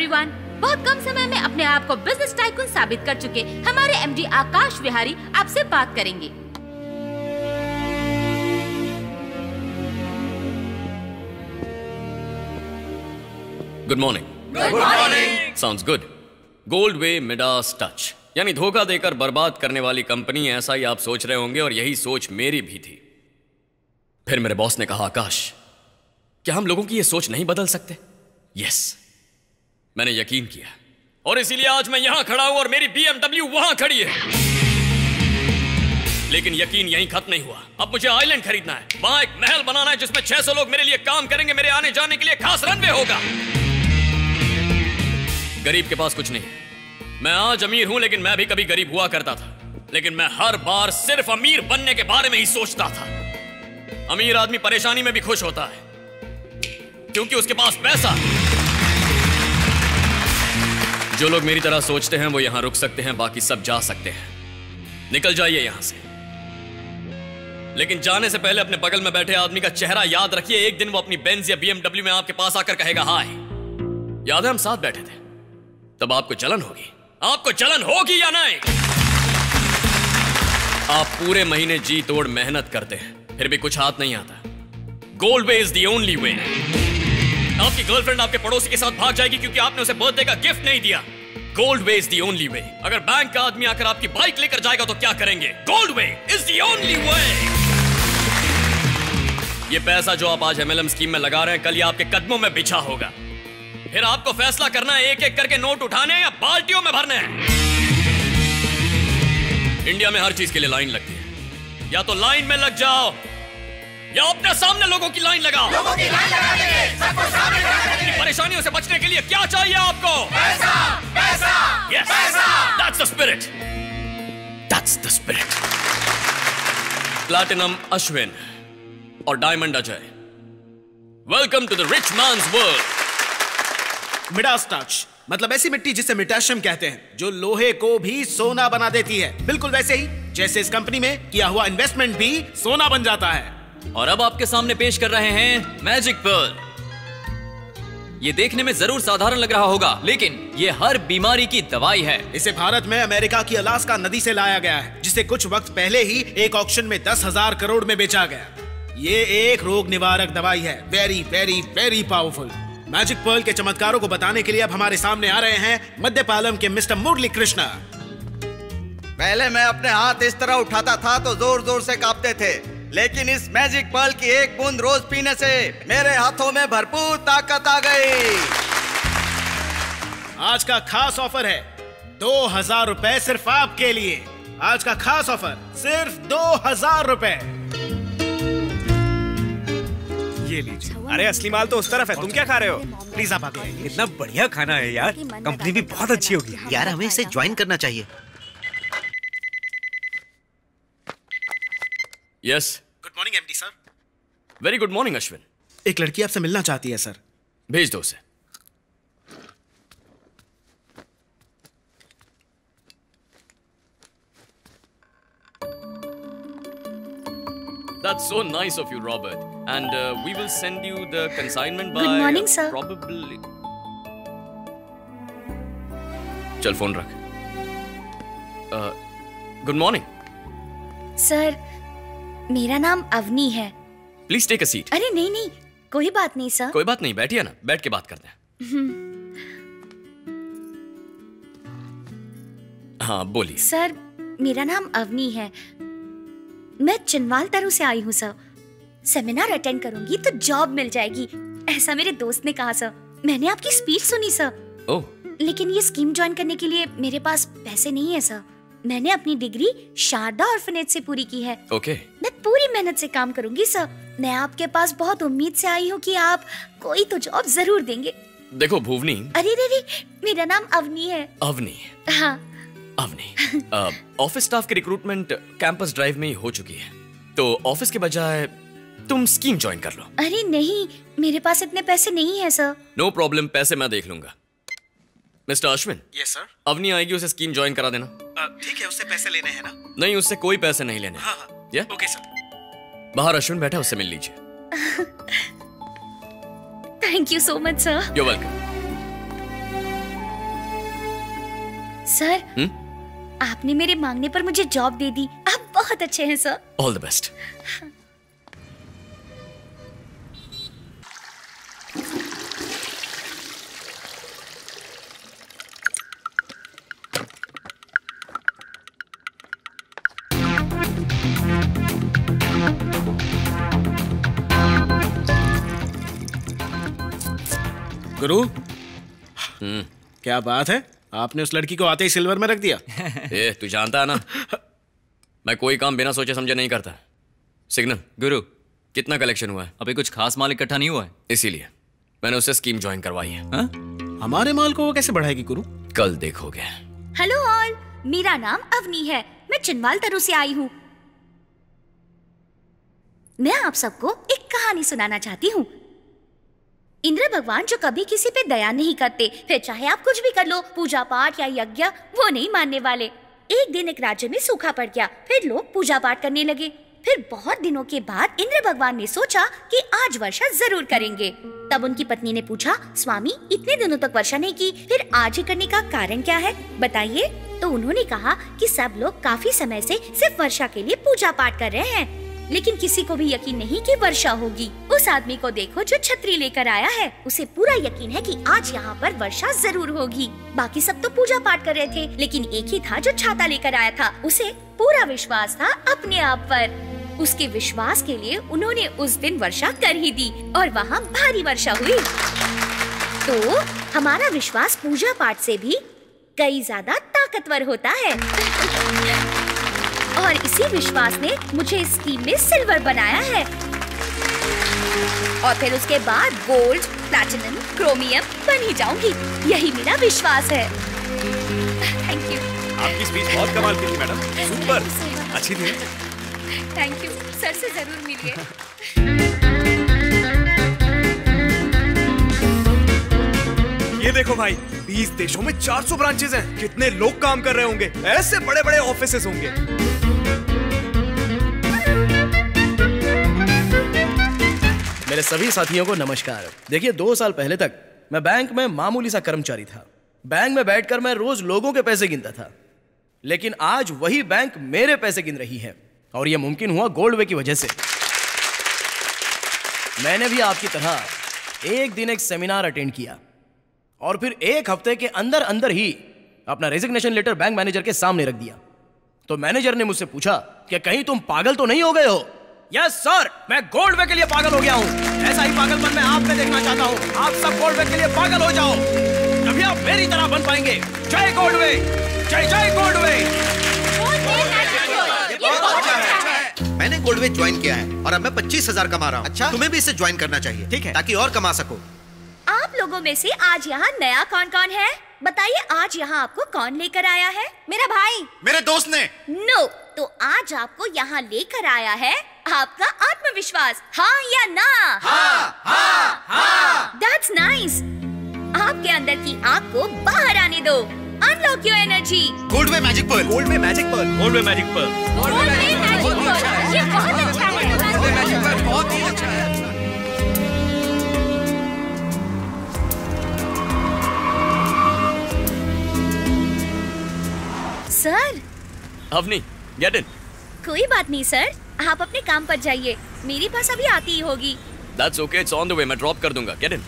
Everyone बहुत कम समय में अपने आप को बिज़नेस टाइकून साबित कर चुके हमारे एमडी आकाश विहारी आपसे बात करेंगे। Good morning good morning sounds good gold way Midas touch यानी धोखा देकर बर्बाद करने वाली कंपनी ऐसा ही आप सोच रहे होंगे और यही सोच मेरी भी थी। फिर मेरे बॉस ने कहा आकाश क्या हम लोगों की यह सोच नहीं बदल सकते? यस मैंने यकीन किया। और इसीलिए आज मैं यहाँ खड़ा हूँ और मेरी बीएमडब्ल्यू वहाँ खड़ी है। लेकिन यकीन यहीं खत्म नहीं हुआ। अब मुझे आइलैंड खरीदना है। वहाँ एक महल बनाना है जिसमें 600 लोग मेरे लिए काम करेंगे। मेरे आने जाने के लिए खास रनवे होगा। गरीब के पास कुछ नहीं। मैं आज अमीर हूँ, लेकिन मैं भी कभी गरीब हुआ करता था। लेकिन मैं हर बार सिर्फ़ अमीर बनने के बारे में ही सोचता था। अमीर आदमी परेशानी में भी खुश होता है। क्योंकि उसके पास पैसा जो लोग मेरी तरह सोचते हैं, वो यहाँ रुक सकते हैं, बाकी सब जा सकते हैं। निकल जाइए यहाँ से। लेकिन जाने से पहले अपने बगल में बैठे आदमी का चेहरा याद रखिए, एक दिन वो अपनी बेंज या बीएमडब्ल्यू में आपके पास आकर कहेगा, हाय। याद है हम साथ बैठे थे? तब आपको जलन होगी। आपको जलन होगी या नहीं? आप पूरे महीने जी तोड़ मेहनत करते हैं, फिर भी कुछ हाथ नहीं आता। Gold way is the only way आपकी गर्लफ्रेंड आपके पड़ोसी के साथ भाग जाएगी क्योंकि आपने उसे बर्थडे का गिफ्ट नहीं दिया। Gold way is the only way अगर बैंक का आदमी आकर आपकी बाइक लेकर जाएगा तो क्या करेंगे? Gold way is the only way ये पैसा जो आप आज एमएलएम स्कीम में लगा रहे हैं कल ये आपके कदमों में बिछा होगा। फिर आपको फैसला करना है एक एक करके नोट उठाने हैं या बाल्टियों में भरने हैं। इंडिया में हर चीज़ के लिए लाइन लगती है। या तो लाइन में लग जाओ या अपने सामने लोगों की लाइन लगाओ। लोगों की लाइन लगा देंगे सबको सामने लगा देंगे। परेशानियों से बचने के लिए क्या चाहिए आपको? पैसा। The spirit that's the spirit platinum Ashwin और diamond Ajay welcome to the rich man's world Midas touch मतलब ऐसी मिट्टी जिसे मिटाशम कहते हैं जो लोहे को भी सोना बना देती है। बिल्कुल वैसे ही जैसे इस कंपनी में किया हुआ इन्वेस्टमेंट भी सोना बन जाता है। और अब आपके सामने पेश कर रहे हैं मैजिक पर्ल ये देखने में ज़रूर साधारण लग रहा होगा लेकिन ये हर बीमारी की दवाई है। इसे भारत में अमेरिका की अलास्का नदी से लाया गया है जिसे कुछ वक्त पहले ही एक ऑक्शन में दस हज़ार करोड़ में बेचा गया। ये एक रोग निवारक दवाई है very very very powerful magic pearl के चमत्कारों को बताने के लिए अब हमारे सामने आ रहे हैं मध्य पालम के मिस्टर मुरली कृष्णा पहले मैं अपने हाथ इस तरह उठाता था तो ज़ोर ज़ोर से कांपते थे। लेकिन इस मैजिक पर्ल की एक बूंद रोज पीने से मेरे हाथों में भरपूर ताकत आ गई। आज का खास ऑफ़र है। दो हज़ार रुपए सिर्फ़ आपके लिए। आज का खास ऑफ़र सिर्फ़ दो हज़ार रुपए। ये लीजिए। अरे असली माल तो उस तरफ़ है। तुम क्या खा रहे हो? प्लीज़ आप आगे इतना बढ़िया खाना है यार। कंपनी भी बहुत अच्छी होगी। यार हमें इसे ज्वाइन करना चाहिए। Yes good morning MD sir very good morning Ashwin एक लड़की आपसे मिलना चाहती है सर भेज दो उसे That's so nice of you, Robert. And uh, we will send you the consignment by. Good morning, uh, sir. Probably. चल फ़ोन रख गुड मॉर्निंग सर मेरा नाम अवनी है। प्लीज़ टेक अ सीट अरे नहीं नहीं कोई बात नहीं सर। कोई बात नहीं बैठिए ना बैठ के बात करते हैं। हाँ बोलिए। सर मेरा नाम अवनी है। मैं चिनवाल तरु से आई हूँ सर। सेमिनार अटेंड करूँगी तो जॉब मिल जाएगी। ऐसा मेरे दोस्त ने कहा सर। मैंने आपकी स्पीच सुनी सर। ओह। लेकिन ये स्कीम ज्वाइन करने के लिए मेरे पास पैसे नहीं है सर। मैंने अपनी डिग्री शारदा ऑर्फनेज से पूरी की है। ओके। मैं पूरी मेहनत से काम करूँगी सर। मैं आपके पास बहुत उम्मीद से आई हूँ कि आप कोई तो जॉब ज़रूर देंगे। देखो भुवनी। अरे रे रे मेरा नाम अवनी है। अवनी। हाँ। अवनी। ऑफ़िस स्टाफ की रिक्रूटमेंट कैंपस ड्राइव में ही हो चुकी है। तो ऑफ़िस के बजाय तुम स्कीम ज्वाइन कर लो। अरे नहीं मेरे पास इतने पैसे नहीं है सर। नो प्रॉब्लम पैसे मैं देख लूँगा। Mister Ashwin. Yes sir Avni आएगी उसे स्कीम ज्वाइन करा देना। ठीक है उससे पैसे लेने हैं ना? नहीं उससे कोई पैसे नहीं लेने। हाँ हाँ। या ओके सर बाहर अश्विन बैठा उससे मिल लीजिए। Thank you so much sir you welcome sir आपने मेरे मांगने पर मुझे जॉब दे दी। आप बहुत अच्छे हैं सर ऑल द बेस्ट गुरु? क्या बात है? आपने उस लड़की को आते ही सिल्वर में रख दिया। ए तू जानता है ना? मैं कोई काम बिना सोचे समझे नहीं करता। सिग्नल गुरु कितना कलेक्शन हुआ है? अभी कुछ खास माल इकट्ठा नहीं हुआ है। इसीलिए मैंने उससे स्कीम ज्वाइन करवाई है। हाँ? हमारे माल को वो कैसे बढ़ाएगी गुरु? कल देखोगे। हेलो ऑल मेरा नाम अवनी है। मैं चिनवाल तरु से आई हूँ। मैं आप सबको एक कहानी सुनाना चाहती हूँ। इंद्र भगवान जो कभी किसी पे दया नहीं करते, फिर चाहे आप कुछ भी कर लो पूजा पाठ या यज्ञ, वो नहीं मानने वाले। एक दिन एक राज्य में सूखा पड़ गया, फिर लोग पूजा पाठ करने लगे। फिर बहुत दिनों के बाद इंद्र भगवान ने सोचा कि आज वर्षा ज़रूर करेंगे। तब उनकी पत्नी ने पूछा, स्वामी, इतने दिनों तक वर्षा नहीं की, फिर आज ही करने का कारण क्या है? बताइए। तो उन्होंने कहा कि सब लोग काफ़ी समय से सिर्फ़ वर्षा के लिए पूजा पाठ कर रहे हैं। लेकिन किसी को भी यकीन नहीं कि वर्षा होगी। उस आदमी को देखो जो छतरी लेकर आया है। उसे पूरा यकीन है कि आज यहाँ पर वर्षा ज़रूर होगी। बाकी सब तो पूजा पाठ कर रहे थे, लेकिन एक ही था जो छाता लेकर आया था। उसे पूरा विश्वास था अपने आप पर। उसके विश्वास के लिए उन्होंने उस दिन वर्षा कर ही दी और वहाँ भारी वर्षा हुई। तो हमारा विश्वास पूजा पाठ से भी कई ज़्यादा ताकतवर होता है। और इसी विश्वास ने मुझे इस स्कीम में सिल्वर बनाया है। और फिर उसके बाद गोल्ड प्लैटिनम क्रोमियम बन ही जाऊँगी। यही मेरा विश्वास है। थैंक यू आपकी स्पीच बहुत कमाल की थी मैडम। सुपर अच्छी थी। थैंक यू सर से ज़रूर मिलिए। ये देखो भाई 20 देशों में 400 ब्रांचेस हैं। कितने लोग काम कर रहे होंगे। ऐसे बड़े बड़े ऑफिसेस होंगे। सभी साथियों को नमस्कार। देखिए, दो साल पहले तक मैं बैंक में मामूली सा कर्मचारी था। बैंक में बैठकर मैं रोज लोगों के पैसे गिनता था। लेकिन आज वही बैंक मेरे पैसे गिन रही है और यह मुमकिन हुआ गोल्ड वे की वजह से। मैंने भी आपकी तरह एक दिन एक सेमिनार अटेंड किया और फिर एक हफ़्ते के अंदर अंदर ही अपना रेजिग्नेशन लेटर बैंक मैनेजर के सामने रख दिया। तो मैनेजर ने मुझसे पूछा कि कहीं तुम पागल तो नहीं हो गए हो? यस सर मैं गोल्ड वे के लिए पागल हो गया हूँ। ऐसा ही पागलपन मैं आप में देखना चाहता हूँ। आप सब गोल्ड वे के लिए पागल हो जाओ। तभी आप मेरी तरह बन पाएँगे। जय गोल्ड वे जय जय गोल्ड वे मैंने गोल्डवे ज्वाइन किया है और अब मैं पच्चीस हज़ार कमा रहा हूँ। अच्छा? तुम्हें भी इसे ज्वाइन करना चाहिए ठीक है। ताकि और कमा सको। आप लोगों में से आज यहाँ नया कौन कौन है? बताइए आज यहाँ आपको कौन लेकर आया है? मेरा भाई। मेरे दोस्त ने। नो तो आज आपको यहाँ लेकर आया है आपका आत्मविश्वास। हाँ या ना? हाँ हाँ हाँ। दैट्स नाइस आपके अंदर की आग को बाहर आने दो। Unlock your energy goldway magic pearl gold में मैजिक पर्ल गोल्ड में मैजिक पर्ल ये बहुत अच्छा है। बहुत ही अच्छा है। सर अवनी गेट इन कोई बात नहीं सर आप अपने काम पर जाइए। मेरी बस अभी आती ही होगी। That's okay it's on the way मैं ड्रॉप कर दूँगा। Get in